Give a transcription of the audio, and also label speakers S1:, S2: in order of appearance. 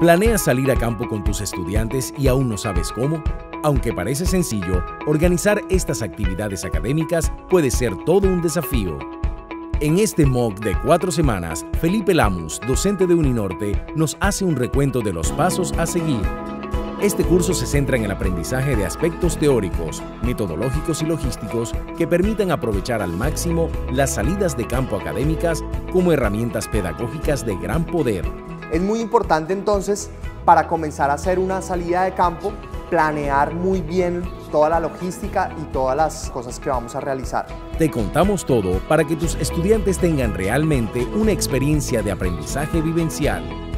S1: ¿Planeas salir a campo con tus estudiantes y aún no sabes cómo? Aunque parece sencillo, organizar estas actividades académicas puede ser todo un desafío. En este MOOC de cuatro semanas, Felipe Lamus, docente de Uninorte, nos hace un recuento de los pasos a seguir. Este curso se centra en el aprendizaje de aspectos teóricos, metodológicos y logísticos que permitan aprovechar al máximo las salidas de campo académicas como herramientas pedagógicas de gran poder
S2: es muy importante entonces para comenzar a hacer una salida de campo, planear muy bien toda la logística y todas las cosas que vamos a realizar.
S1: Te contamos todo para que tus estudiantes tengan realmente una experiencia de aprendizaje vivencial